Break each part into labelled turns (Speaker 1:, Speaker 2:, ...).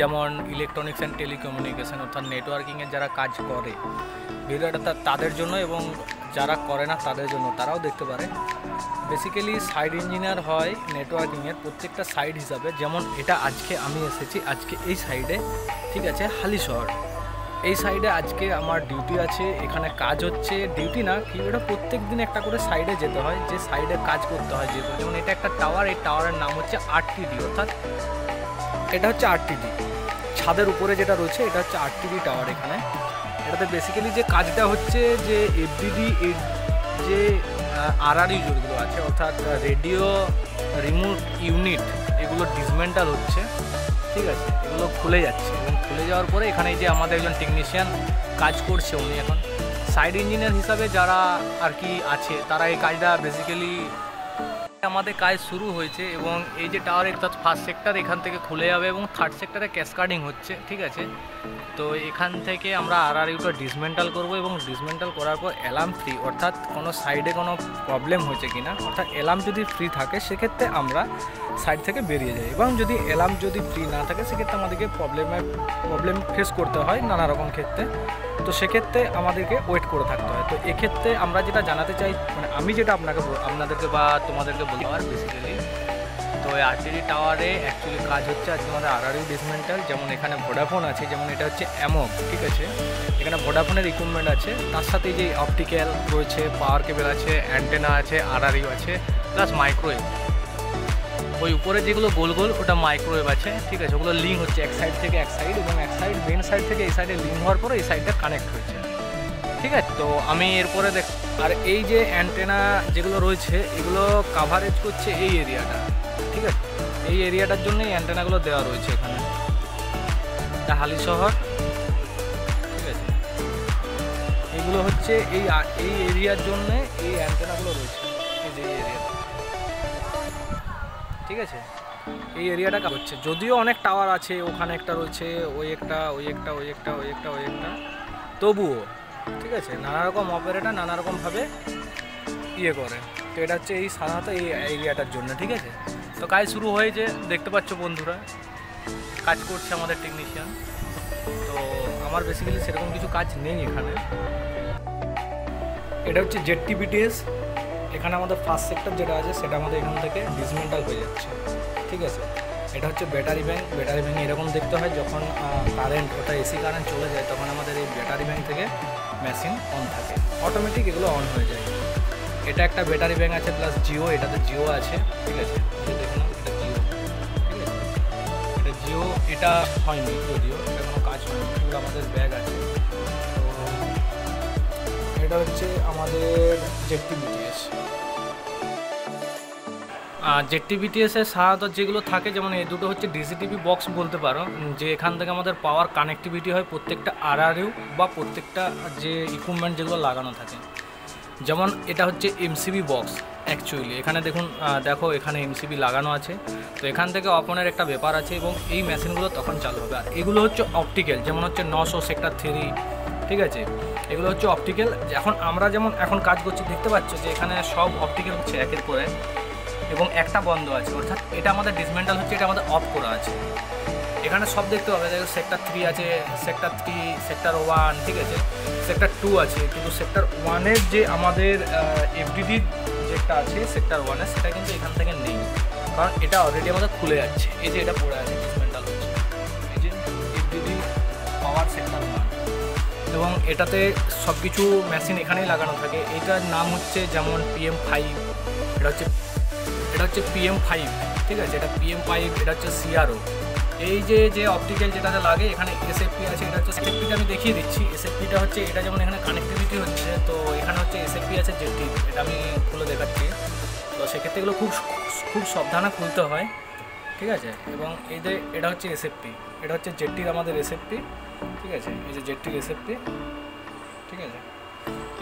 Speaker 1: যেমন electronics and telecommunication অর্থাৎ নেটওয়ার্কিংয়ের যারা কাজ করে ভিডিওটা তাদের জন্য এবং যারা করে না তাদের জন্য, তারাও দেখতে পারে। বেসিক্যালি সাইড ইঞ্জিনিয়ার হয় নেটওয়ার্কিংয়ের প্রত্যেকটা সাইড হিসাবে। যেমন এটা আজকে আমি এসেছি, আজকে এই সাইডে ঠিক আছে হালিশহর এই সাইডে আজকে আমার ডিউটি আছে, এখানে কাজ হচ্ছে। ডিউটি না, কি এটা প্রত্যেক দিন একটা করে সাইডে যেতে হয়, যে সাইডে কাজ করতে হয় যেহেতু। যেমন এটা একটা টাওয়ার এই টাওয়ারের নাম হচ্ছে আরটিডি অর্থাৎ এটা হচ্ছে আরটিডি ছাদের উপরে যেটা রয়েছে, এটা হচ্ছে আর আরটিডি টাওয়ার এখানে। এটাতে বেসিক্যালি যে কাজটা হচ্ছে যে এফডিডি যে আরআরই যেগুলো আছে, অর্থাৎ রেডিও রিমোট ইউনিট এগুলো ডিসমেন্টাল হচ্ছে, ঠিক আছে? এগুলো খুলে যাচ্ছে। এবং খুলে যাওয়ার পরে এখানে যে আমাদের একজন টেকনিশিয়ান কাজ করছে উনি এখন। সাইড ইঞ্জিনিয়ার হিসাবে যারা আর কি আছে, তারা এই কাজটা বেসিক্যালি আমাদের কাজ শুরু হয়েছে এবং এই যে টাওয়ার অর্থাৎ ফার্স্ট সেক্টর এখান থেকে খুলে যাবে এবং থার্ড সেক্টরে ক্যাসকার্ডিং হচ্ছে, ঠিক আছে? তো এখান থেকে আমরা আর আর ইউটা ডিসমেন্টাল করব এবং ডিসমেন্টাল করার পর অ্যালার্ম ফ্রি অর্থাৎ কোনো সাইডে কোনো প্রবলেম হয়েছে কিনা, অর্থাৎ অ্যালার্ম যদি ফ্রি থাকে, সেক্ষেত্রে আমরা সাইড থেকে বেরিয়ে যাই এবং যদি অ্যালার্ম যদি ফ্রি না থাকে, সেক্ষেত্রে আমাদেরকে প্রবলেমে প্রবলেম ফেস করতে হয় নানা রকম ক্ষেত্রে। তো সেক্ষেত্রে আমাদেরকে ওয়েট করে থাকতে হয়। তো এক্ষেত্রে আমরা যেটা জানাতে চাই মানে আমি যেটা আপনাকে আপনাদেরকে বা তোমাদেরকে বলি আর বেসিক্যালি তো এই আরটিডি টাওয়ারে অ্যাকচুয়ালি কাজ হচ্ছে আজকে আমাদের আরআরইউ ডিসমেন্টাল যেমন এখানে ভোডাফোন আছে, যেমন এটা হচ্ছে অ্যামক ঠিক আছে? এখানে ভোডাফোনের ইকুইপমেন্ট আছে, তার সাথে যে অপটিক্যাল রয়েছে পাওয়ার কেবল আছে অ্যান্টেনা আছে আরআরইউ আছে প্লাস মাইক্রোওয়েভ ওই উপরে যেগুলো গোল গোল, ওটা মাইক্রোওয়েভ আছে, ঠিক আছে? ওগুলো লিঙ্ক হচ্ছে এক সাইড থেকে এক সাইড এবং এক সাইড মেন সাইড থেকে এই সাইডে লিঙ্ক হওয়ার পরে এই সাইডটা কানেক্ট হয়েছে। ঠিক আছে? তো আমি এরপরে দেখ, আর এই যে অ্যান্টেনা যেগুলো রয়েছে, এগুলো কাভারেজ করছে এই এরিয়াটা ঠিক আছে? এই এরিয়াটার জন্য এই অ্যান্টেনাগুলো দেওয়া রয়েছে এখানে। এটা হালি শহর, ঠিক আছে? এগুলো হচ্ছে এই এই এরিয়ার জন্য এই অ্যান্টেনাগুলো রয়েছে, এই যে এই এরিয়াটা ঠিক আছে? এই এরিয়াটা হচ্ছে। যদিও অনেক টাওয়ার আছে, ওখানে একটা রয়েছে, ওই একটা ওই একটা ওই একটা ওই একটা ওই একটা। তবুও ঠিক আছে নানা রকম অপারেটার নানা রকমভাবে ইয়ে করে। তো এটা হচ্ছে এই সাধারণত এই এরিয়াটার জন্য, ঠিক আছে? তো কাজ শুরু হয়েছে দেখতে পাচ্ছ বন্ধুরা, কাজ করছে আমাদের টেকনিশিয়ান তো আমার বেসিক্যালি সেরকম কিছু কাজ নেই এখানে। এটা হচ্ছে জেড টিবিটিএস এখানে আমাদের ফার্স্ট সেক্টর যেটা আছে, সেটা আমাদের এখান থেকে ডিসমেন্টাল হয়ে যাচ্ছে। ঠিক আছে? এটা হচ্ছে ব্যাটারি ব্যাংক ব্যাটারি ব্যাংক এরকম দেখতে হয়, যখন কারেন্ট ওটা এসি কারেন্ট চলে যায়, তখন আমাদের এই ব্যাটারি ব্যাংক থেকে মেশিন অন থাকে। অটোমেটিক এগুলো অন হয়ে যায়। এটা একটা ব্যাটারি ব্যাংক আছে প্লাস জিও এটাতে জিও আছে, ঠিক আছে? দেখুন, এটা জিও এটা জিও এটা হয়নি যদিও, এটা কোনো কাজ হয়নি আমাদের ব্যাগ আছে। তো, এটা হচ্ছে আমাদের জেটি বিটিএস জেটি বিটিএসের সাধারণত যেগুলো থাকে, যেমন এই দুটো হচ্ছে ডিসিটিভি বক্স বলতে পারো যে এখান থেকে আমাদের পাওয়ার কানেক্টিভিটি হয় প্রত্যেকটা আরআরইউ বা প্রত্যেকটা যে ইকুইপমেন্ট যেগুলো লাগানো থাকে। যেমন এটা হচ্ছে এমসিবি বক্স অ্যাকচুয়ালি এখানে দেখুন দেখো, এখানে এমসিবি লাগানো আছে। তো এখান থেকে অপনের একটা ব্যাপার আছে এবং এই মেশিনগুলো তখন চালু হবে। আর এগুলো হচ্ছে অপটিক্যাল যেমন হচ্ছে নশো সেক্টর থ্রি ঠিক আছে? এগুলো হচ্ছে অপটিক্যাল এখন আমরা যেমন এখন কাজ করছি, দেখতে পাচ্ছ যে এখানে সব অপটিক্যাল হচ্ছে একের পরে এবং একটা বন্ধ আছে, অর্থাৎ এটা আমাদের ডিসমেন্টাল হচ্ছে, এটা আমাদের অফ করা আছে। এখানে সব দেখতে পাবে, দেখো সেক্টর থ্রি আছে সেক্টর থ্রি সেক্টর ওয়ান ঠিক আছে? সেক্টর টু আছে, কিন্তু সেক্টর ওয়ানের যে আমাদের এফডিডির যেটা আছে সেক্টর ওয়ানের সেটা কিন্তু এখান থেকে নেই। কারণ এটা অলরেডি আমাদের খুলে যাচ্ছে। এই যে এটা পড়ে আছে ডিসমেন্টাল হচ্ছে। এই যে এফডিডি পাওয়ার সেক্টর ওয়ান এবং এটাতে সব কিছু মেশিন এখানেই লাগানো থাকে। এটার নাম হচ্ছে যেমন পিএম ফাইভ এটা হচ্ছে এটা হচ্ছে পিএম ফাইভ ঠিক আছে? এটা পিএম ফাইভ এটা হচ্ছে সিআরও এই যে যে অপটিক্যাল যেটাতে লাগে, এখানে এসএফপি আছে, এটা হচ্ছে এসএফপিটা আমি দেখিয়ে দিচ্ছি। এসএফপিটা হচ্ছে, এটা যেমন এখানে কানেক্টিভিটি হচ্ছে, তো এখানে হচ্ছে এসএফপি আছে জেটি এটা আমি খুলে দেখাচ্ছি। তো সেক্ষেত্রে এগুলো খুব খুব সাবধানে খুলতে হয়, ঠিক আছে? এবং এই যে এটা হচ্ছে এসএফপি এটা হচ্ছে জেটির আমাদের এসএফপি ঠিক আছে? এই যে জেটির এসএফপি ঠিক আছে?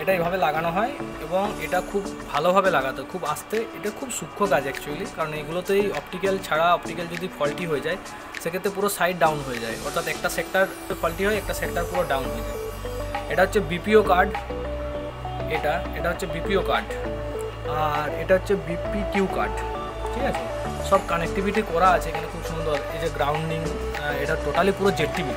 Speaker 1: এটা এইভাবে লাগানো হয় এবং এটা খুব ভালোভাবে লাগাতে খুব আস্তে, এটা খুব সূক্ষ্ম কাজ অ্যাকচুয়ালি কারণ এগুলোতেই অপটিক্যাল ছাড়া অপটিক্যাল যদি ফল্টি হয়ে যায়, সেক্ষেত্রে পুরো সাইড ডাউন হয়ে যায়। অর্থাৎ একটা সেক্টর ফল্টি হয়, একটা সেক্টর পুরো ডাউন হয়ে যায়। এটা হচ্ছে বিপিও কার্ড এটা এটা হচ্ছে বিপিও কার্ড আর এটা হচ্ছে বিপি কিউ কার্ড ঠিক আছে? সব কানেক্টিভিটি করা আছে এখানে, খুব সুন্দর। এই যে গ্রাউন্ডিং এটা টোটালি পুরো জেড টিভি